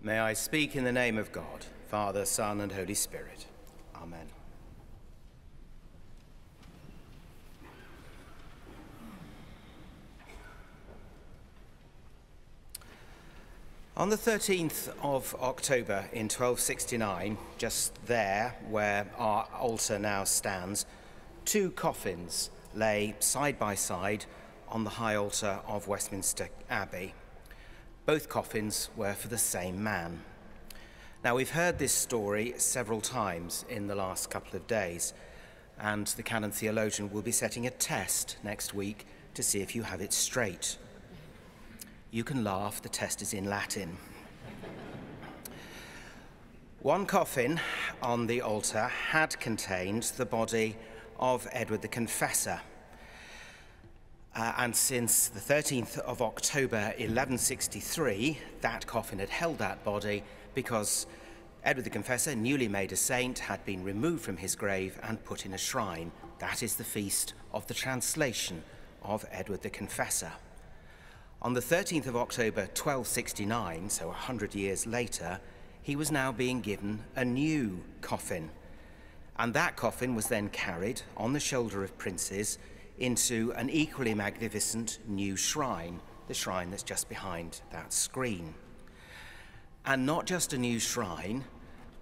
May I speak in the name of God, Father, Son, and Holy Spirit. Amen. On the 13th of October in 1269, just there where our altar now stands, two coffins lay side by side on the high altar of Westminster Abbey. Both coffins were for the same man. Now, we've heard this story several times in the last couple of days, and the canon theologian will be setting a test next week to see if you have it straight. You can laugh, the test is in Latin. One coffin on the altar had contained the body of Edward the Confessor. Uh, and since the 13th of October 1163, that coffin had held that body because Edward the Confessor, newly made a saint, had been removed from his grave and put in a shrine. That is the feast of the translation of Edward the Confessor. On the 13th of October 1269, so a hundred years later, he was now being given a new coffin. And that coffin was then carried on the shoulder of princes into an equally magnificent new shrine, the shrine that's just behind that screen. And not just a new shrine,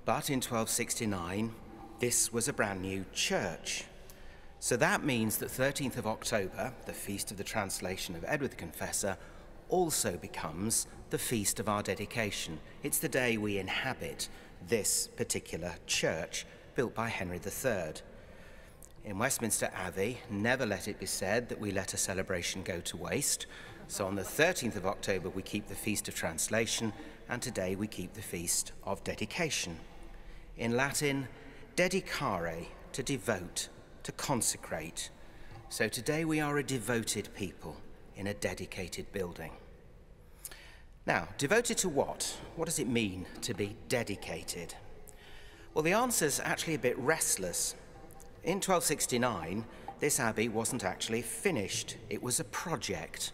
but in 1269, this was a brand new church. So that means that 13th of October, the feast of the translation of Edward the Confessor, also becomes the feast of our dedication. It's the day we inhabit this particular church built by Henry III. In Westminster Abbey, never let it be said that we let a celebration go to waste. So on the 13th of October, we keep the Feast of Translation, and today we keep the Feast of Dedication. In Latin, dedicare, to devote, to consecrate. So today we are a devoted people in a dedicated building. Now, devoted to what? What does it mean to be dedicated? Well, the answer is actually a bit restless. In 1269, this abbey wasn't actually finished, it was a project,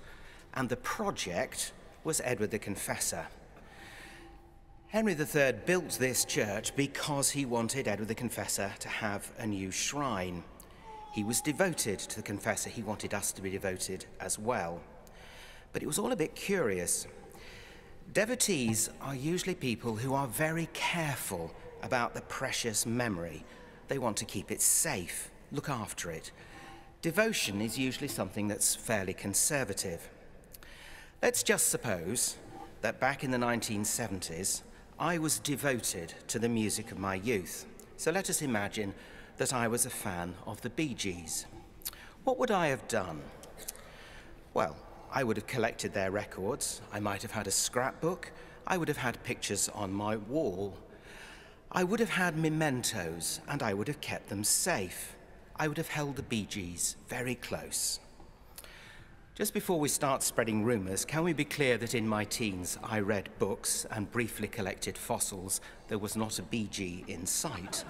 and the project was Edward the Confessor. Henry III built this church because he wanted Edward the Confessor to have a new shrine. He was devoted to the Confessor, he wanted us to be devoted as well. But it was all a bit curious. Devotees are usually people who are very careful about the precious memory they want to keep it safe, look after it. Devotion is usually something that's fairly conservative. Let's just suppose that back in the 1970s, I was devoted to the music of my youth. So let us imagine that I was a fan of the Bee Gees. What would I have done? Well, I would have collected their records. I might have had a scrapbook. I would have had pictures on my wall. I would have had mementos and I would have kept them safe. I would have held the Bee Gees very close. Just before we start spreading rumours, can we be clear that in my teens I read books and briefly collected fossils? There was not a Bee Gee in sight.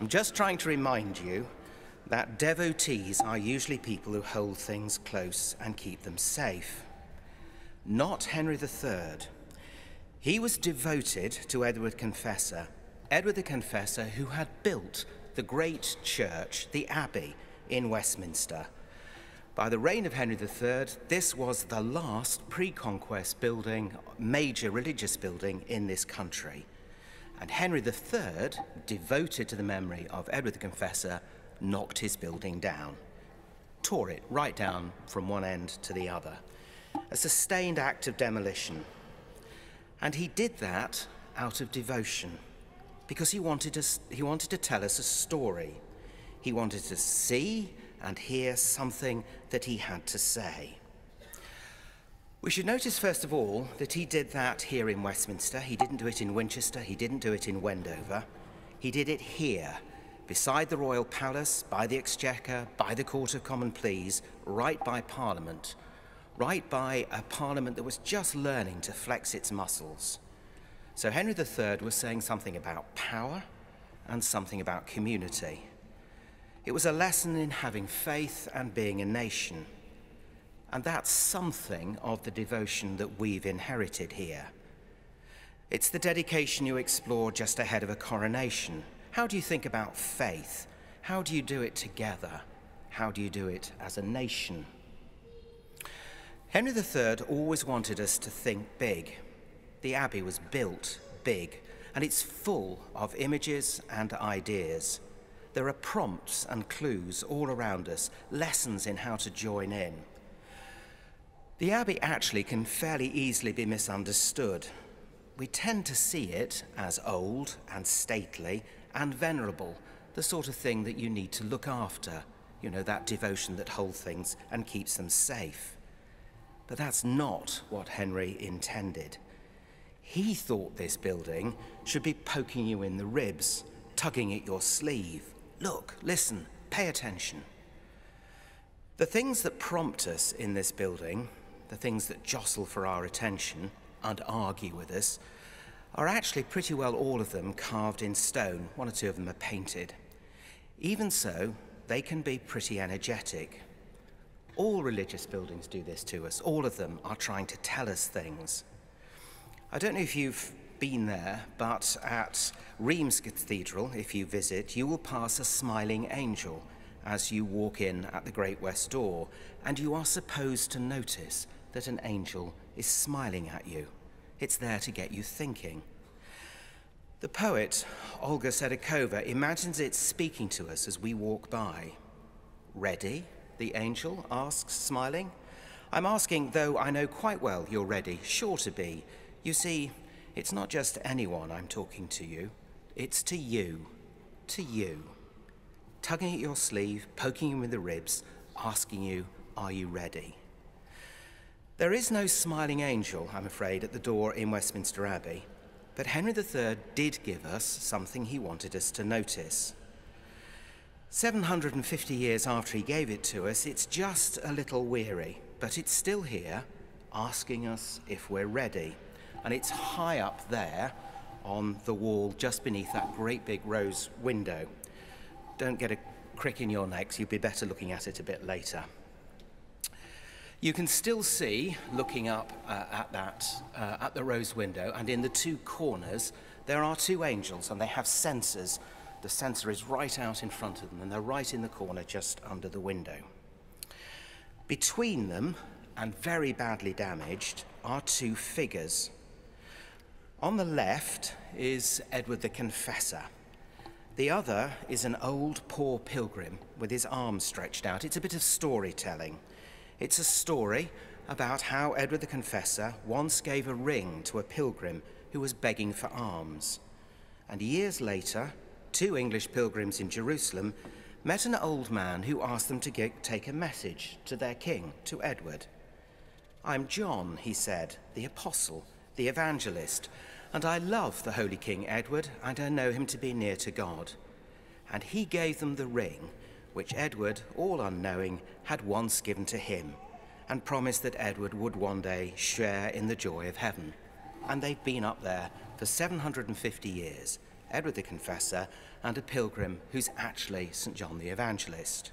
I'm just trying to remind you that devotees are usually people who hold things close and keep them safe. Not Henry III. He was devoted to Edward the Confessor, Edward the Confessor who had built the great church, the Abbey, in Westminster. By the reign of Henry III, this was the last pre-conquest building, major religious building in this country. And Henry III, devoted to the memory of Edward the Confessor, knocked his building down, tore it right down from one end to the other. A sustained act of demolition and he did that out of devotion because he wanted, us, he wanted to tell us a story. He wanted to see and hear something that he had to say. We should notice, first of all, that he did that here in Westminster. He didn't do it in Winchester, he didn't do it in Wendover. He did it here, beside the Royal Palace, by the Exchequer, by the Court of Common Pleas, right by Parliament, right by a parliament that was just learning to flex its muscles. So Henry III was saying something about power and something about community. It was a lesson in having faith and being a nation. And that's something of the devotion that we've inherited here. It's the dedication you explore just ahead of a coronation. How do you think about faith? How do you do it together? How do you do it as a nation? Henry III always wanted us to think big. The Abbey was built big, and it's full of images and ideas. There are prompts and clues all around us, lessons in how to join in. The Abbey actually can fairly easily be misunderstood. We tend to see it as old and stately and venerable, the sort of thing that you need to look after, you know, that devotion that holds things and keeps them safe. But that's not what Henry intended. He thought this building should be poking you in the ribs, tugging at your sleeve. Look, listen, pay attention. The things that prompt us in this building, the things that jostle for our attention and argue with us, are actually pretty well all of them carved in stone. One or two of them are painted. Even so, they can be pretty energetic. All religious buildings do this to us. All of them are trying to tell us things. I don't know if you've been there, but at Rheims Cathedral, if you visit, you will pass a smiling angel as you walk in at the Great West Door, and you are supposed to notice that an angel is smiling at you. It's there to get you thinking. The poet, Olga Sedakova, imagines it speaking to us as we walk by. Ready? The angel asks, smiling. I'm asking, though I know quite well you're ready, sure to be. You see, it's not just anyone I'm talking to you, it's to you, to you. Tugging at your sleeve, poking you in the ribs, asking you, Are you ready? There is no smiling angel, I'm afraid, at the door in Westminster Abbey, but Henry III did give us something he wanted us to notice. 750 years after he gave it to us, it's just a little weary, but it's still here, asking us if we're ready and it's high up there on the wall just beneath that great big rose window. Don't get a crick in your necks, you'd be better looking at it a bit later. You can still see, looking up uh, at that, uh, at the rose window, and in the two corners, there are two angels, and they have censers. The censer is right out in front of them, and they're right in the corner just under the window. Between them, and very badly damaged, are two figures. On the left is Edward the Confessor. The other is an old poor pilgrim with his arms stretched out. It's a bit of storytelling. It's a story about how Edward the Confessor once gave a ring to a pilgrim who was begging for alms. And years later, two English pilgrims in Jerusalem met an old man who asked them to get, take a message to their king, to Edward. I'm John, he said, the apostle, the evangelist and I love the Holy King Edward, and I know him to be near to God. And he gave them the ring, which Edward, all unknowing, had once given to him, and promised that Edward would one day share in the joy of heaven. And they've been up there for 750 years, Edward the Confessor, and a pilgrim who's actually St. John the Evangelist.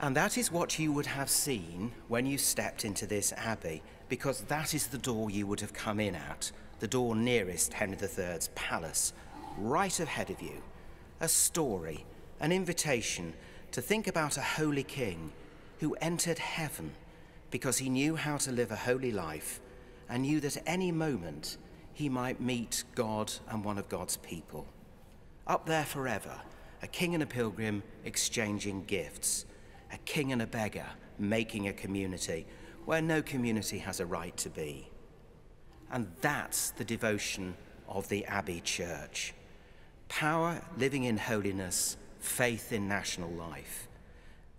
And that is what you would have seen when you stepped into this abbey, because that is the door you would have come in at the door nearest Henry III's palace, right ahead of you. A story, an invitation to think about a holy king who entered heaven because he knew how to live a holy life and knew that any moment he might meet God and one of God's people. Up there forever, a king and a pilgrim exchanging gifts, a king and a beggar making a community where no community has a right to be. And that's the devotion of the Abbey Church. Power living in holiness, faith in national life.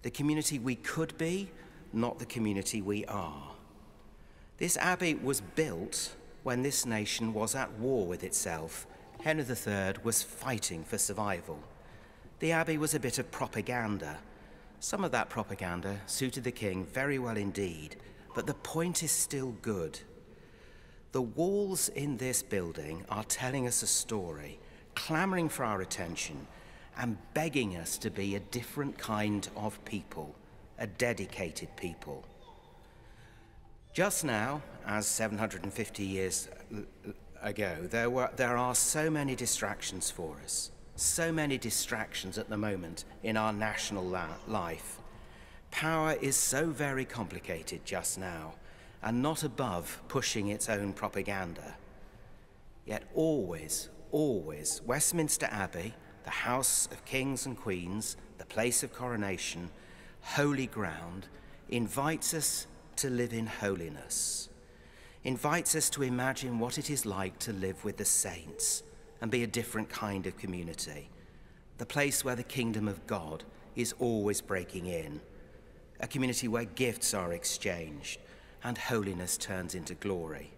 The community we could be, not the community we are. This abbey was built when this nation was at war with itself. Henry III was fighting for survival. The abbey was a bit of propaganda. Some of that propaganda suited the king very well indeed, but the point is still good. The walls in this building are telling us a story, clamoring for our attention, and begging us to be a different kind of people, a dedicated people. Just now, as 750 years ago, there, were, there are so many distractions for us, so many distractions at the moment in our national life. Power is so very complicated just now and not above pushing its own propaganda. Yet always, always, Westminster Abbey, the house of kings and queens, the place of coronation, holy ground, invites us to live in holiness, invites us to imagine what it is like to live with the saints and be a different kind of community, the place where the kingdom of God is always breaking in, a community where gifts are exchanged and holiness turns into glory.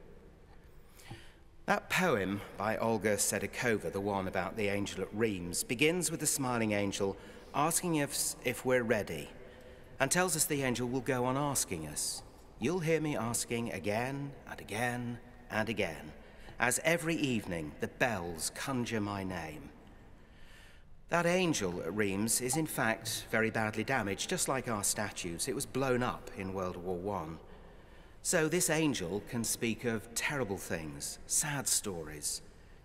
That poem by Olga Sedakova, the one about the angel at Rheims, begins with the smiling angel asking if, if we're ready and tells us the angel will go on asking us. You'll hear me asking again and again and again, as every evening the bells conjure my name. That angel at Rheims is in fact very badly damaged, just like our statues. It was blown up in World War I. So this angel can speak of terrible things, sad stories.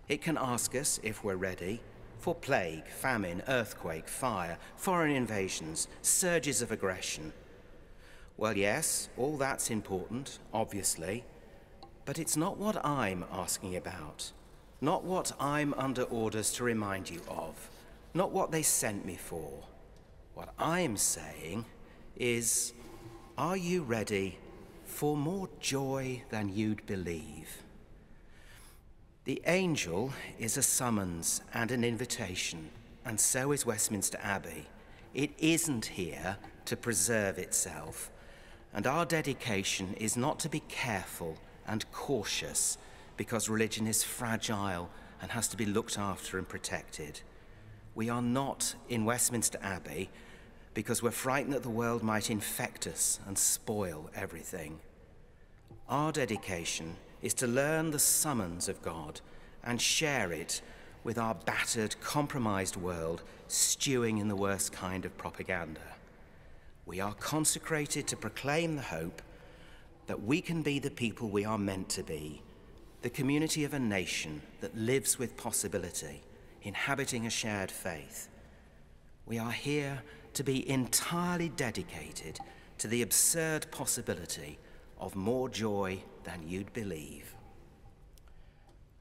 It can ask us if we're ready for plague, famine, earthquake, fire, foreign invasions, surges of aggression. Well, yes, all that's important, obviously, but it's not what I'm asking about, not what I'm under orders to remind you of, not what they sent me for. What I'm saying is, are you ready for more joy than you'd believe? The angel is a summons and an invitation, and so is Westminster Abbey. It isn't here to preserve itself, and our dedication is not to be careful and cautious because religion is fragile and has to be looked after and protected. We are not in Westminster Abbey because we're frightened that the world might infect us and spoil everything. Our dedication is to learn the summons of God and share it with our battered, compromised world stewing in the worst kind of propaganda. We are consecrated to proclaim the hope that we can be the people we are meant to be, the community of a nation that lives with possibility, inhabiting a shared faith. We are here to be entirely dedicated to the absurd possibility of more joy than you'd believe.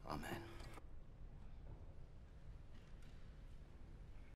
Amen.